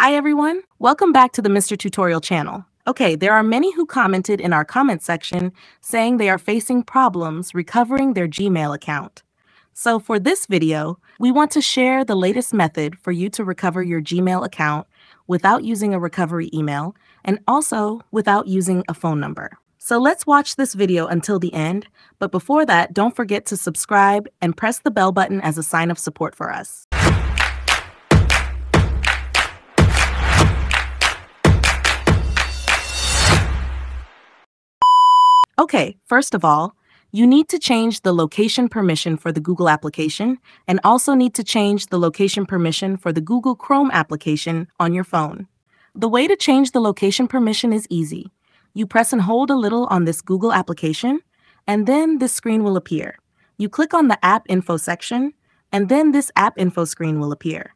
Hi everyone, welcome back to the Mr. Tutorial channel. Okay, there are many who commented in our comment section saying they are facing problems recovering their Gmail account. So for this video, we want to share the latest method for you to recover your Gmail account without using a recovery email and also without using a phone number. So let's watch this video until the end, but before that, don't forget to subscribe and press the bell button as a sign of support for us. Okay, first of all, you need to change the location permission for the Google application and also need to change the location permission for the Google Chrome application on your phone. The way to change the location permission is easy. You press and hold a little on this Google application, and then this screen will appear. You click on the App Info section, and then this App Info screen will appear.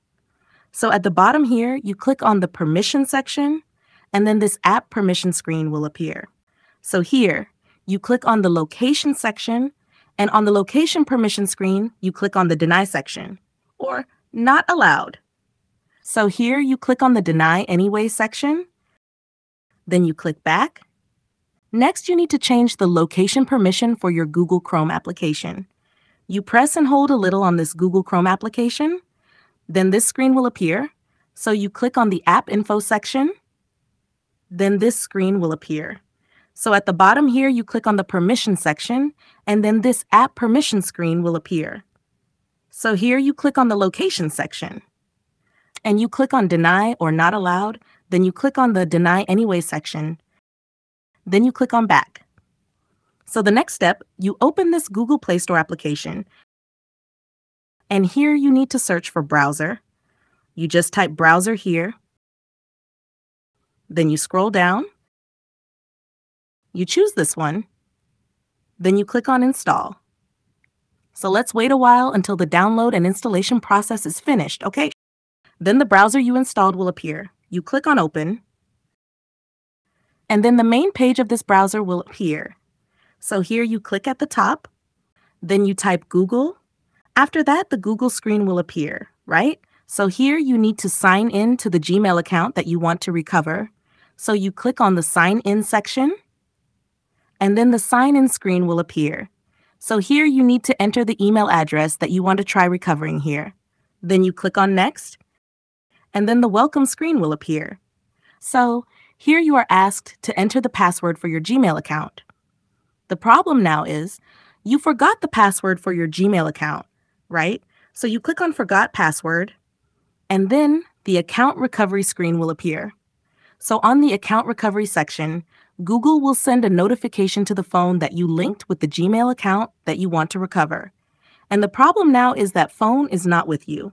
So at the bottom here, you click on the Permission section, and then this App Permission screen will appear. So here, you click on the Location section, and on the Location Permission screen, you click on the Deny section, or Not Allowed. So here you click on the Deny Anyway section, then you click Back. Next, you need to change the location permission for your Google Chrome application. You press and hold a little on this Google Chrome application, then this screen will appear. So you click on the App Info section, then this screen will appear. So at the bottom here, you click on the permission section, and then this app permission screen will appear. So here you click on the location section, and you click on deny or not allowed, then you click on the deny anyway section, then you click on back. So the next step, you open this Google Play Store application, and here you need to search for browser. You just type browser here, then you scroll down, you choose this one, then you click on Install. So let's wait a while until the download and installation process is finished, okay? Then the browser you installed will appear. You click on Open, and then the main page of this browser will appear. So here you click at the top, then you type Google. After that, the Google screen will appear, right? So here you need to sign in to the Gmail account that you want to recover. So you click on the Sign In section, and then the sign in screen will appear. So here you need to enter the email address that you want to try recovering here. Then you click on Next, and then the welcome screen will appear. So here you are asked to enter the password for your Gmail account. The problem now is you forgot the password for your Gmail account, right? So you click on Forgot Password, and then the account recovery screen will appear. So on the account recovery section, Google will send a notification to the phone that you linked with the Gmail account that you want to recover. And the problem now is that phone is not with you.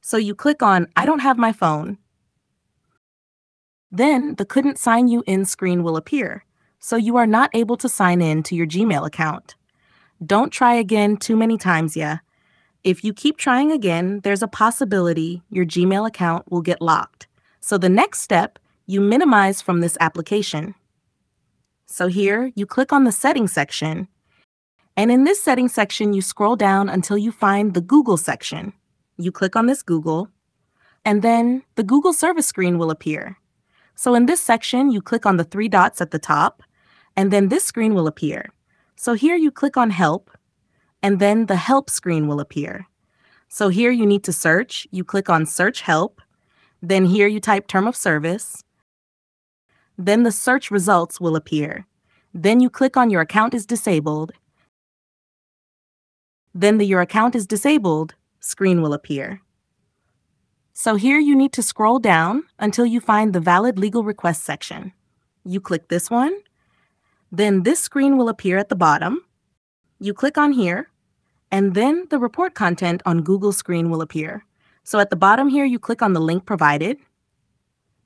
So you click on I don't have my phone. Then the couldn't sign you in screen will appear. So you are not able to sign in to your Gmail account. Don't try again too many times, yeah. If you keep trying again, there's a possibility your Gmail account will get locked. So the next step, you minimize from this application. So here you click on the settings section. And in this settings section, you scroll down until you find the Google section. You click on this Google, and then the Google service screen will appear. So in this section, you click on the three dots at the top, and then this screen will appear. So here you click on Help, and then the Help screen will appear. So here you need to search. You click on Search Help. Then here you type Term of Service. Then the search results will appear. Then you click on Your account is disabled. Then the Your account is disabled screen will appear. So here you need to scroll down until you find the Valid Legal Request section. You click this one. Then this screen will appear at the bottom. You click on here, and then the report content on Google screen will appear. So at the bottom here, you click on the link provided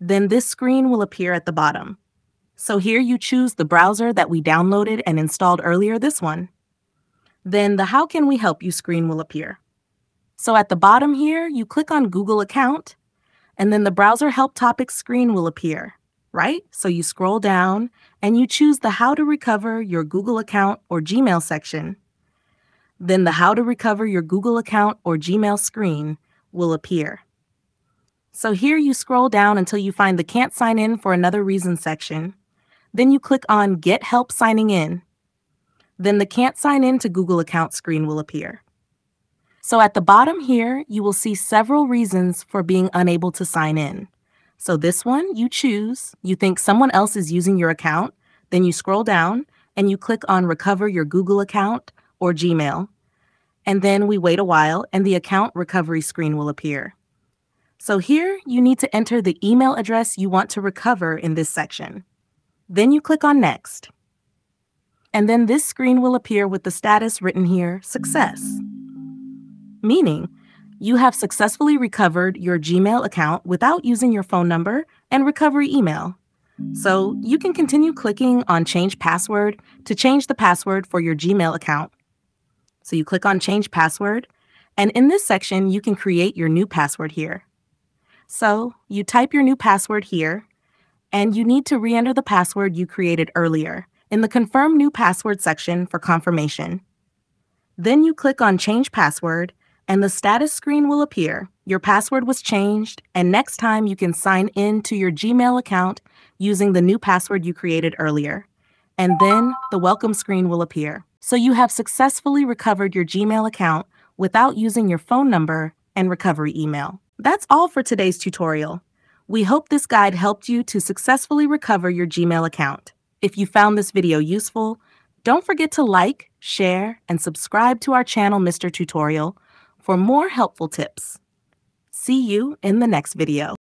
then this screen will appear at the bottom. So here you choose the browser that we downloaded and installed earlier, this one. Then the How Can We Help You screen will appear. So at the bottom here, you click on Google Account, and then the Browser Help Topics screen will appear, right? So you scroll down and you choose the How to Recover Your Google Account or Gmail section. Then the How to Recover Your Google Account or Gmail screen will appear. So here you scroll down until you find the Can't Sign In for Another Reason section. Then you click on Get Help Signing In. Then the Can't Sign In to Google account screen will appear. So at the bottom here, you will see several reasons for being unable to sign in. So this one you choose, you think someone else is using your account, then you scroll down and you click on Recover Your Google account or Gmail. And then we wait a while and the account recovery screen will appear. So here you need to enter the email address you want to recover in this section. Then you click on Next. And then this screen will appear with the status written here, Success. Meaning, you have successfully recovered your Gmail account without using your phone number and recovery email. So you can continue clicking on Change Password to change the password for your Gmail account. So you click on Change Password, and in this section, you can create your new password here. So you type your new password here, and you need to re enter the password you created earlier in the Confirm New Password section for confirmation. Then you click on Change Password, and the status screen will appear. Your password was changed, and next time you can sign in to your Gmail account using the new password you created earlier. And then the welcome screen will appear. So you have successfully recovered your Gmail account without using your phone number and recovery email. That's all for today's tutorial. We hope this guide helped you to successfully recover your Gmail account. If you found this video useful, don't forget to like, share, and subscribe to our channel, Mr. Tutorial, for more helpful tips. See you in the next video.